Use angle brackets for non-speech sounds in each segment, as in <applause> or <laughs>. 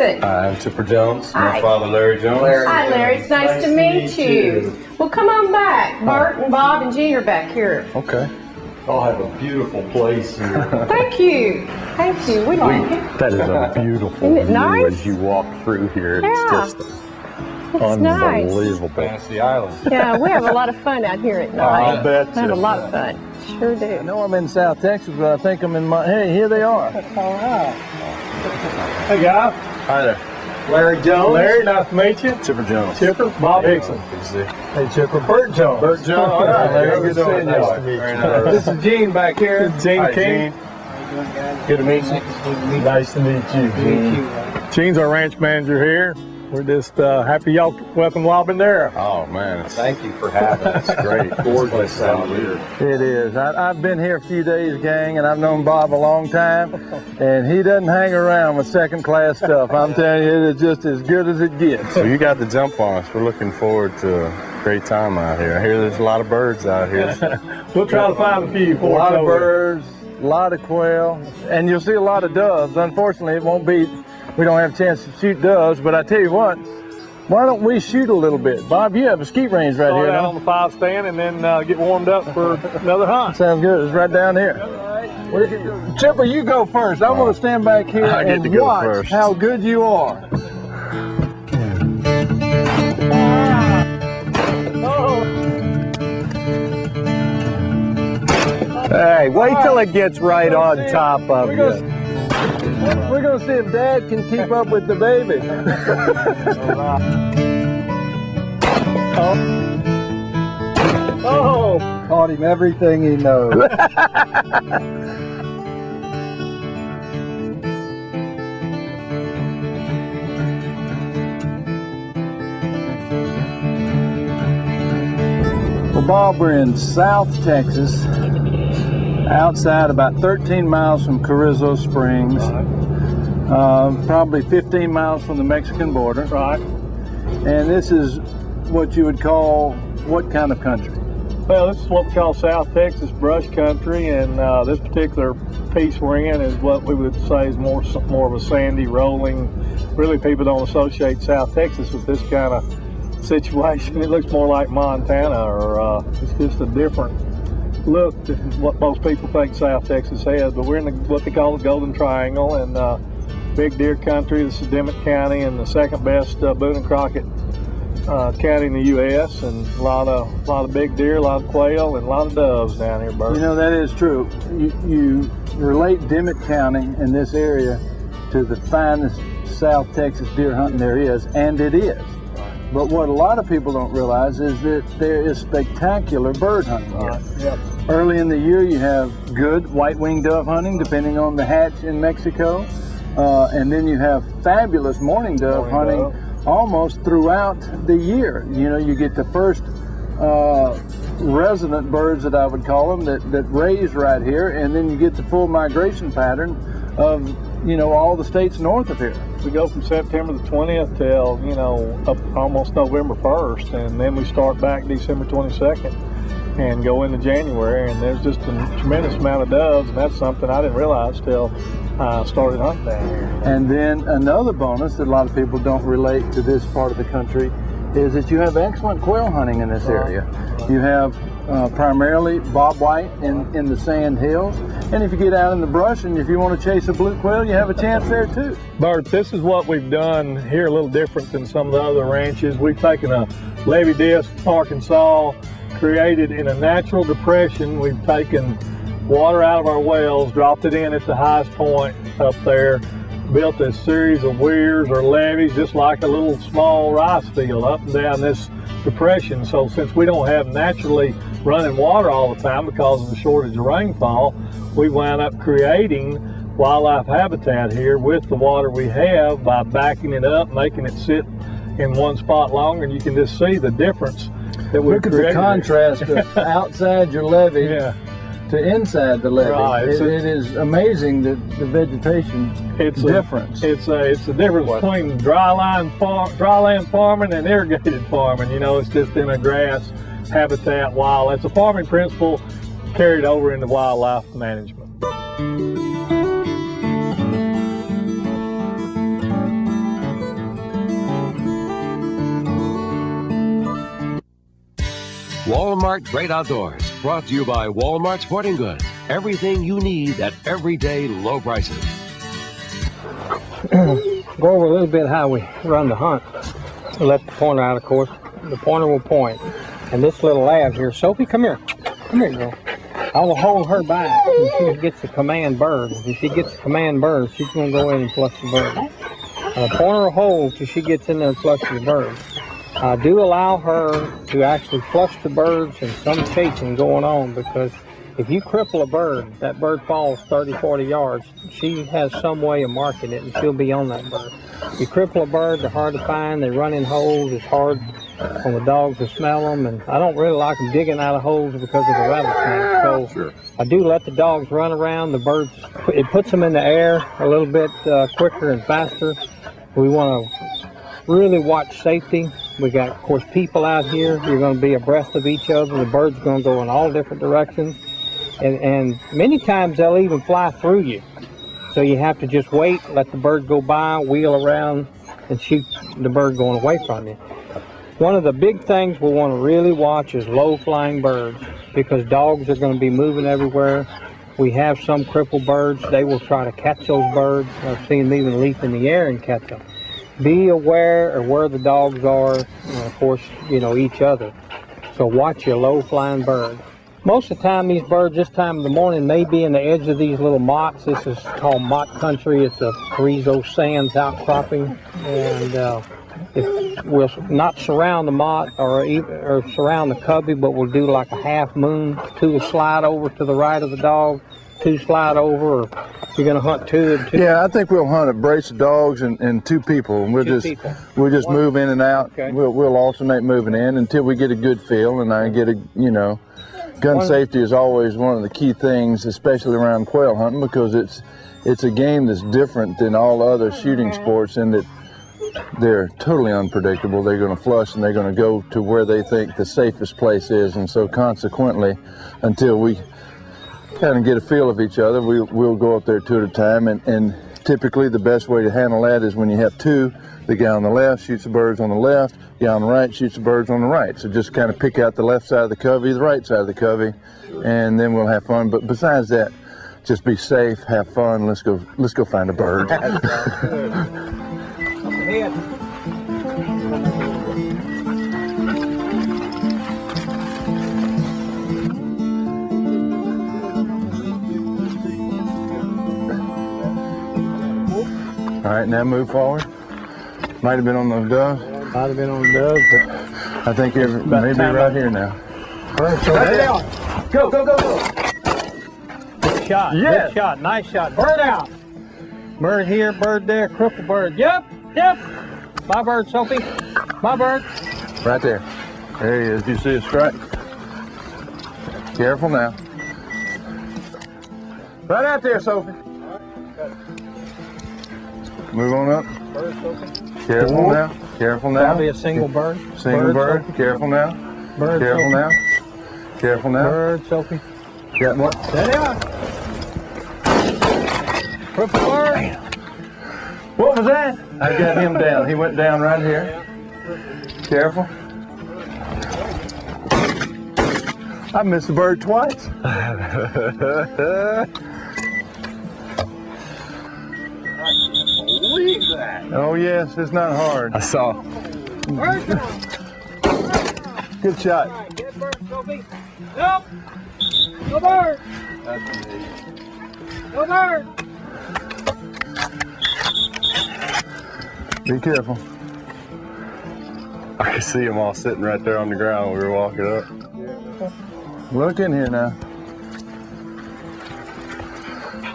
Hi. Uh, Hi, I'm Sherry Chipper Jones. Hi. My father, Larry Jones. Hi, Larry. It's nice, to, meet, you. Well, come on back. Bert and Bob and Gene are back here. Okay. Y'all have a beautiful place here. <laughs> Thank you. Thank you. We like it. That is a beautiful <laughs> Isn't it view nice? as you walk through here. Yeah. It's just It's nice. unbelievable. Fantasy Island. <laughs> Yeah, we have a lot of fun out here at night. I'll bet We have a lot of fun. Sure do. I know I'm in South Texas, but I think I'm in my. Hey, here they are. All right. Hey guys, Hi there. Larry Jones. Larry, nice to meet you. Chipper Jones. Chipper, Bob Hickson. Good to see you. Hey Chipper, Bert Jones. Bert Jones. All right, Larry, good good seeing seeing y'all. you. Very nice. This is Gene back here. Gene Hi, King. Gene. Good to meet you. Nice to meet you, Gene. Gene's our ranch manager here. We're just uh, happy y'all welcome Wild there. Oh man, Thank you for having us. great. <laughs> Gorgeous out here. It is. I, I've been here a few days, gang, and I've known Bob a long time, and he doesn't hang around with second-class stuff. I'm telling you, it is just as good as it gets. So you got the jump on us. We're looking forward to a great time out here. I hear there's a lot of birds out here. <laughs> We'll try to find a few A lot of birds, a lot of quail, and you'll see a lot of doves. Unfortunately, it won't be. We don't have a chance to shoot doves, but I tell you what. Why don't we shoot a little bit? Bob, you have a skeet range right there. here. Start out Now. on the five stand and then uh, get warmed up for another hunt. Sounds good. It's right down here. We're- Chipper, you go first. I'm going to stand back here I get and to go watch first. how good you are. Hey, wait till it gets right on top of you. We're gonna see if Dad can keep up with the baby. <laughs> Oh. oh, Taught him everything he knows. <laughs> well, Bob, we're in South Texas, outside about 13 miles from Carrizo Springs, uh, probably 15 miles from the Mexican border. right. And this is what you would call what kind of country? Well, this is what we call South Texas brush country, and uh, this particular piece we're in is what we would say is more more of a sandy, rolling. Really, people don't associate South Texas with this kind of situation. It looks more like Montana, or uh, it's just a different look than what most people think South Texas has. But we're in the, what they call the Golden Triangle, and uh, big deer country. This is Dimmit County, and the second best uh, Boone and Crockett uh, county in the U.S. and a lot of a lot of big deer, a lot of quail, and a lot of doves down here, Bert. You know, that is true. You, you relate Dimmit County in this area to the finest South Texas deer hunting there is, and it is. But what a lot of people don't realize is that there is spectacular bird hunting here. Right, yep. Early in the year, you have good white-winged dove hunting, depending on the hatch in Mexico, uh, and then you have fabulous mourning dove Morning hunting almost throughout the year. You know, you get the first uh, resident birds that I would call them that, that raise right here, and then you get the full migration pattern of you know all the states north of here. We go from September the 20th till you know up almost November 1st, and then we start back December 22nd and go into January. And there's just a tremendous amount of doves, and that's something I didn't realize till I started hunting down here. And then another bonus that a lot of people don't relate to this part of the country is that you have excellent quail hunting in this area. You have uh, primarily bobwhite in, in the sand hills, and if you get out in the brush and if you want to chase a blue quail, you have a chance there too. Bert, this is what we've done here a little different than some of the other ranches. We've taken a levee disc, Arkansas, created in a natural depression. We've taken water out of our wells, dropped it in at the highest point up there, built a series of weirs or levees, just like a little small rice field up and down this depression. So since we don't have naturally running water all the time because of the shortage of rainfall, we wound up creating wildlife habitat here with the water we have by backing it up, making it sit in one spot longer, and you can just see the difference that we've Look at the contrast <laughs> outside your levee Yeah, to inside the levee. Right. It, a, it is amazing that the vegetation it's difference. A, it's a it's a difference what? between dryland farm, dryland farming and irrigated farming. You know, it's just in a grass habitat While It's a farming principle carried over into wildlife management. Walmart Great Outdoors Brought to you by Walmart Sporting Goods. Everything you need at everyday low prices. <clears throat> Go over a little bit how we run the hunt. Let the pointer out, of course. The pointer will point. And this little lab here, Sophie, come here. Come here, girl. I will hold her back and she gets the command bird. If she gets the command bird, she's going to go in and flush the bird. Uh, the pointer will hold till she gets in there and flushes the bird. I do allow her to actually flush the birds and some chasing going on because if you cripple a bird, that bird falls 30, 40 yards, she has some way of marking it and she'll be on that bird. You cripple a bird, they're hard to find, they run in holes, it's hard on the dogs to smell them, and I don't really like them digging out of holes because of the rattlesnake. So I do let the dogs run around, the birds, it puts them in the air a little bit uh, quicker and faster. We want to really watch safety. We got, of course, people out here. You're going to be abreast of each other. The birds going to go in all different directions. And, and many times they'll even fly through you. So you have to just wait, let the bird go by, wheel around, and shoot the bird going away from you. One of the big things we want to really watch is low flying birds because dogs are going to be moving everywhere. We have some crippled birds. They will try to catch those birds. I've seen them even leap in the air and catch them. Be aware of where the dogs are, and of course, you know, each other. So watch your low flying bird. Most of the time, these birds this time of the morning may be in the edge of these little motts. This is called mott country. It's a Carrizo Sands outcropping. And uh, if we'll not surround the mott or, even, or surround the cubby, but we'll do like a half moon. Two will slide over to the right of the dog, two slide over, or you're going to hunt two and two. Yeah, I think we'll hunt a brace of dogs and, and two people, and we'll Two just people. we'll just One- move in and out. Okay. We'll we'll alternate moving in until we get a good feel, and I get a you know, gun One- safety is always one of the key things, especially around quail hunting, because it's it's a game that's different than all other shooting sports in that they're totally unpredictable. They're going to flush and they're going to go to where they think the safest place is, and so consequently, until we kind of get a feel of each other. We, we'll go up there two at a time, and, and typically the best way to handle that is when you have two, the guy on the left shoots the birds on the left, the guy on the right shoots the birds on the right. So just kind of pick out the left side of the covey, the right side of the covey, and then we'll have fun. But besides that, just be safe, have fun. Let's go. Let's go find a bird. <laughs> All right, now move forward. Might have been on the dove. Might have been on the dove, but I think you're About maybe time right up. here now. Go, go, go, go. Good shot. Yes. Good shot. Nice shot. Bird out. Bird here, bird there, cripple bird. Yep, yep. My bird, Sophie. My bird. Right there. There he is. You see a strike? Careful now. Right out there, Sophie. Move on up. Bird. Careful now. Careful now. Probably a single bird. Single bird. Sophie. Careful now. Bird, Careful now. Careful now. Bird, Sophie. Got one. There they are. Cripple bird. What was that? I got him down. He went down right here. Careful. I missed the bird twice. <laughs> oh yes, it's not hard. I saw. Good shot. Get bird, Sophie. Nope. No bird. No bird. Be careful. I could see them all sitting right there on the ground when we were walking up. Look in here now.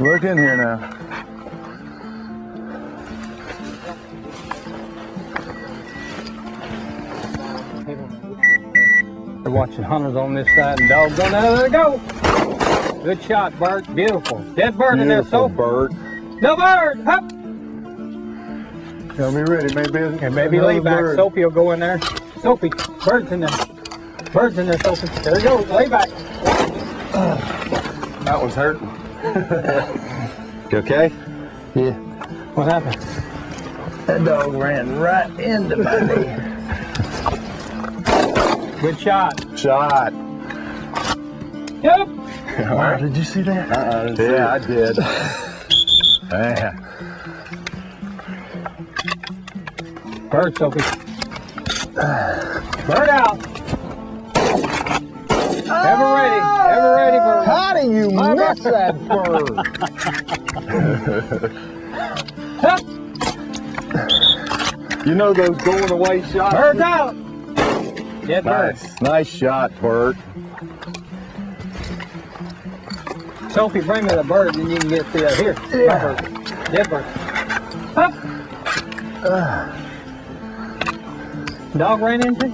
Look in here now. Watching hunters on this side and dogs on the other. Go. Good shot, bird. Beautiful. Dead bird in there, Beautiful so. bird. No bird. Hup. Tell me ready. Maybe Okay, maybe lay back. bird. Sophie will go in there. Sophie, bird's in there. Bird's in there, Sophie. There you go. Lay back. That one's hurting. you okay? Yeah. What happened? That dog ran right into my knee. Good shot. Shot. Yep. <laughs> Did you see that? Uh-uh, Yeah, I did. <laughs> yeah. Bird, Sophie. Bird out. Ever ready. Ever ready, bird. How do you My miss <laughs> bird. that bird? you know those going away shots? Bird's out. Dead bird. Nice, nice shot, Bert. Sophie, bring me the bird and you can get the, uh, here. My bird. Dead bird. Up. Dog ran into?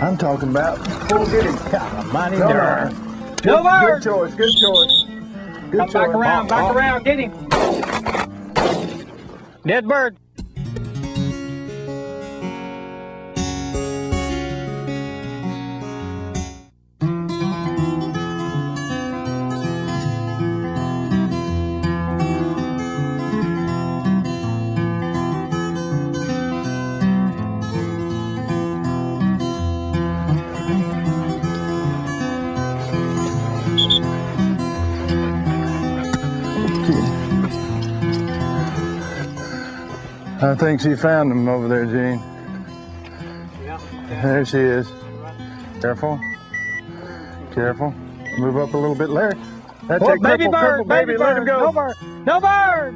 I'm talking about. Go get him. God, mighty Come darn. on. No Good bird. choice. Good choice. Good Come choice. back around, back Oh, oh. around, get him. Dead bird. I think she found him over there, Gene. There she is. Careful. Careful. Move up a little bit, Larry. That's Oh, a baby cripple, bird, cripple, baby baby. Let bird. him go. No bird. No bird.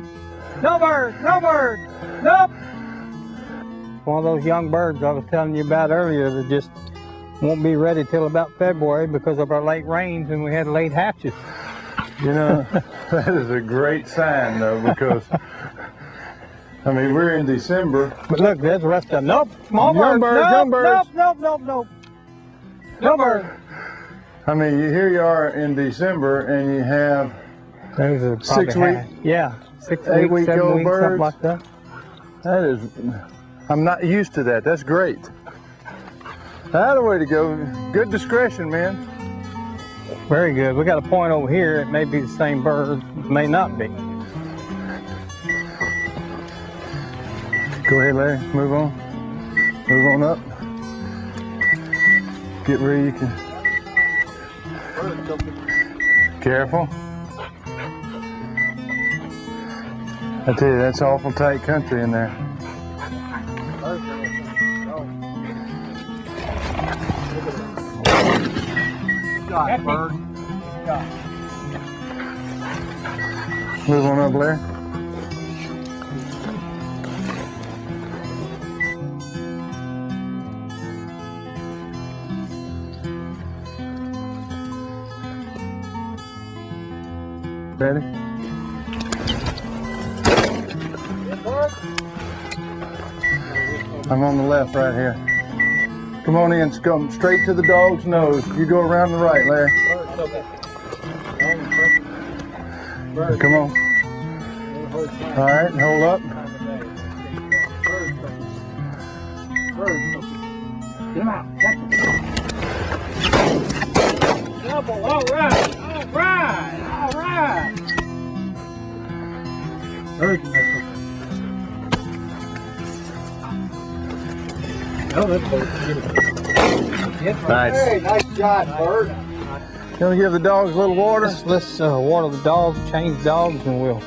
No bird. No bird. Nope. One of those young birds I was telling you about earlier that just won't be ready till about February because of our late rains and we had late hatches. You know, <laughs> that is a great sign, though, because, I mean, we're in December. But look, there's the rest of them. Nope. Small birds, Nope, birds. Nope, nope, nope, nope. No bird. I mean, you, here you are in December, and you have Those are Six week- half- Yeah, six eight weeks, seven week-old weeks, birds. like that. That is, I'm not used to that. That's great. That a way to go. Good discretion, man. Very good. We got a point over here. It may be the same bird. It may not be. Go ahead, Larry. Move on. Move on up. Get where you can. Careful. I tell you, that's awful tight country in there. Move on up, Larry. I'm on the left right here. Come on in, come straight to the dog's nose. You go around the right, Larry. Come on. All right, hold up. Oh, that's Nice. nice shot, Bert. You want to give the dogs a little water? Let's, let's uh, water the dogs, change dogs, and we'll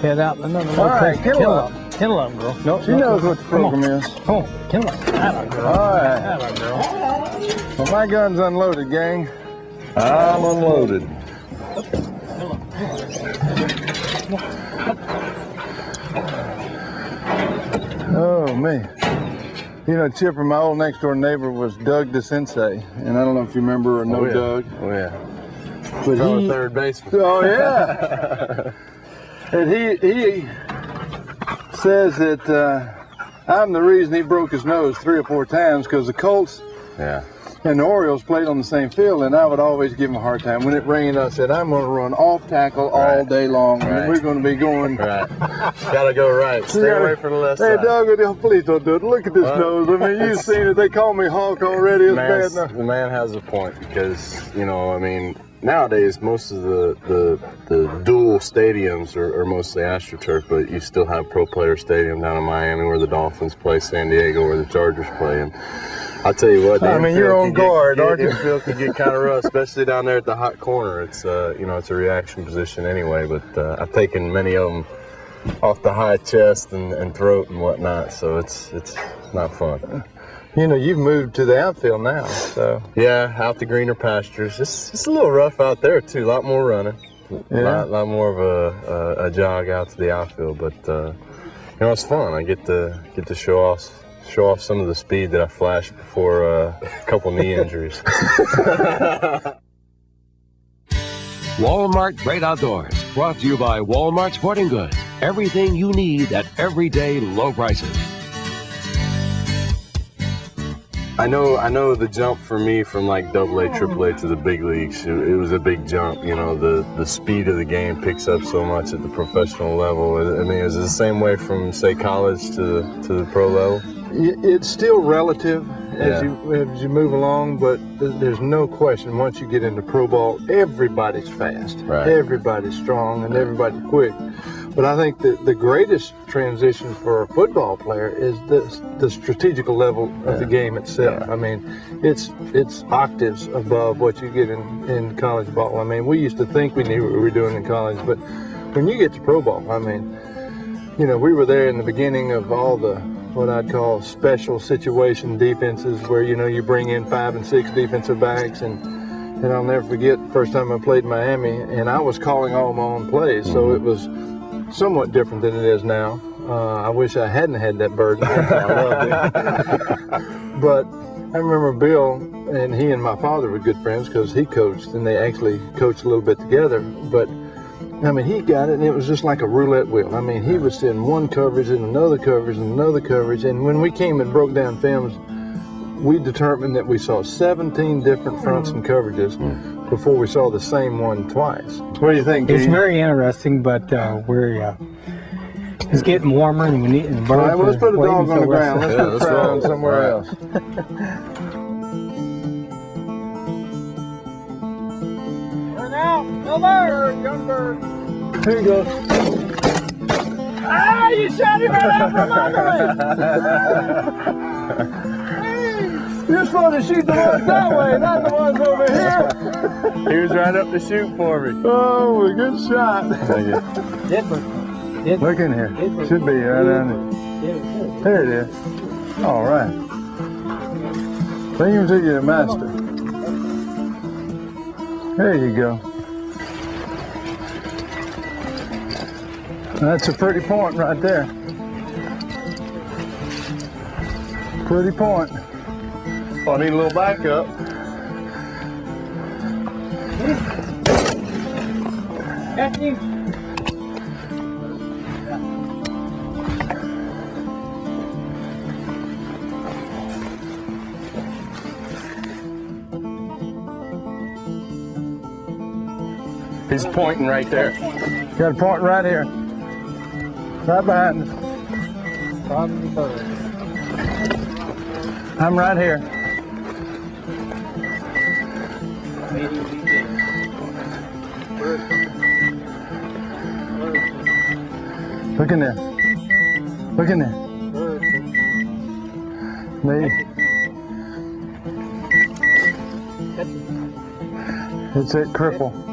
head out in another All right, location. kill Kill up. up. Kill up, girl. No, She knows what the program is. Come on, kill up. Atta girl. All right. Atta girl. Well, my gun's unloaded, gang. I'm unloaded. Man. You know, Chipper, my old next door neighbor was Doug DeCinces. And I don't know if you remember or know oh, yeah. Doug. Oh, yeah. But he, third baseman. <laughs> Oh yeah. <laughs> and he he says that uh, I'm the reason he broke his nose three or four times because the Colts Yeah. And the Orioles played on the same field, and I would always give him a hard time. When it rained, I said I'm going to run off tackle all day long, and we're going to be going. <laughs> Right. Gotta go right. Stay gotta- away from the left Hey, side. Doug, oh, please don't do it. Look at this nose. I mean, you've <laughs> seen it. They call me Hulk already. It's Man's- bad enough. the man has a point because you know, I mean, nowadays most of the the, the dual stadiums are, are mostly astroturf, but you still have Pro Player Stadium down in Miami where the Dolphins play, San Diego where the Chargers play, and I tell you what, I mean, you're on guard, get- aren't you? Infield can get kind of rough, especially down there at the hot corner. It's uh, you know, it's a reaction position anyway. But uh, I've taken many of them off the high chest and, and throat and whatnot, so it's it's not fun. You know, you've moved to the outfield now, so Yeah, out to greener pastures. It's it's a little rough out there too. A lot more running, a Yeah. lot, lot more of a, a, a jog out to the outfield. But uh, you know, it's fun. I get to get to show off show off some of the speed that I flashed before uh, a couple knee <laughs> injuries. <laughs> Walmart Great Outdoors, brought to you by Walmart Sporting Goods. Everything you need at everyday low prices. I know, I know the jump for me from like double A, triple A to the big leagues, it, it was a big jump. You know, the, the speed of the game picks up so much at the professional level. I mean, is it the same way from say college to, to the pro level? It's still relative as Yeah. you as you move along, but there's no question once you get into pro ball, everybody's fast, Right. everybody's strong, and everybody's quick. But I think that the greatest transition for a football player is the the strategical level of the game itself. I mean, it's it's octaves above what you get in, in college ball. I mean, we used to think we knew what we were doing in college, but when you get to pro ball, I mean, you know, we were there in the beginning of all the what I'd call special situation defenses, where you know you bring in five and six defensive backs, and and I'll never forget the first time I played Miami, and I was calling all my own plays, so it was somewhat different than it is now. Uh, I wish I hadn't had that burden. I <laughs> but I remember Bill and he and my father were good friends because he coached, and they actually coached a little bit together, but. I mean, he got it, and it was just like a roulette wheel. I mean, he was in one coverage and another coverage and another coverage. And when we came and broke down films, we determined that we saw 17 different fronts and coverages before we saw the same one twice. What do you think, It's Keith? very interesting, but uh, we're uh, it's getting warmer, and we need and All birds right, well, let's are put a waiting, dog on the ground. Let's Yeah, put let's Fred on <laughs> roll. somewhere Here you go. Ah, you shot him right out from under me! You're supposed to shoot the ones that way, not the ones over here. He was right up to shoot for me. Oh, good shot. Different. Different. Look in here. Should be right down there. There it is. All right. Bring him to you, the master. There you go. That's a pretty point right there. Pretty point. Oh, I need a little backup. Got you. He's pointing right there. Got a point right here. Right behind. I'm right here. Look in there. Look in there. Me. It's that cripple.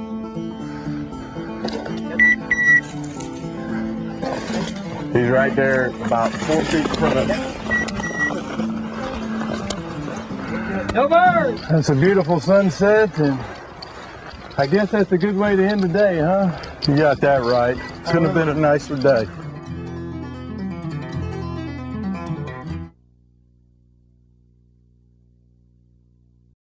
He's right there, about four feet in front of us. No birds! That's a beautiful sunset, and I guess that's a good way to end the day, huh? You got that right. It's gonna have been a nicer day.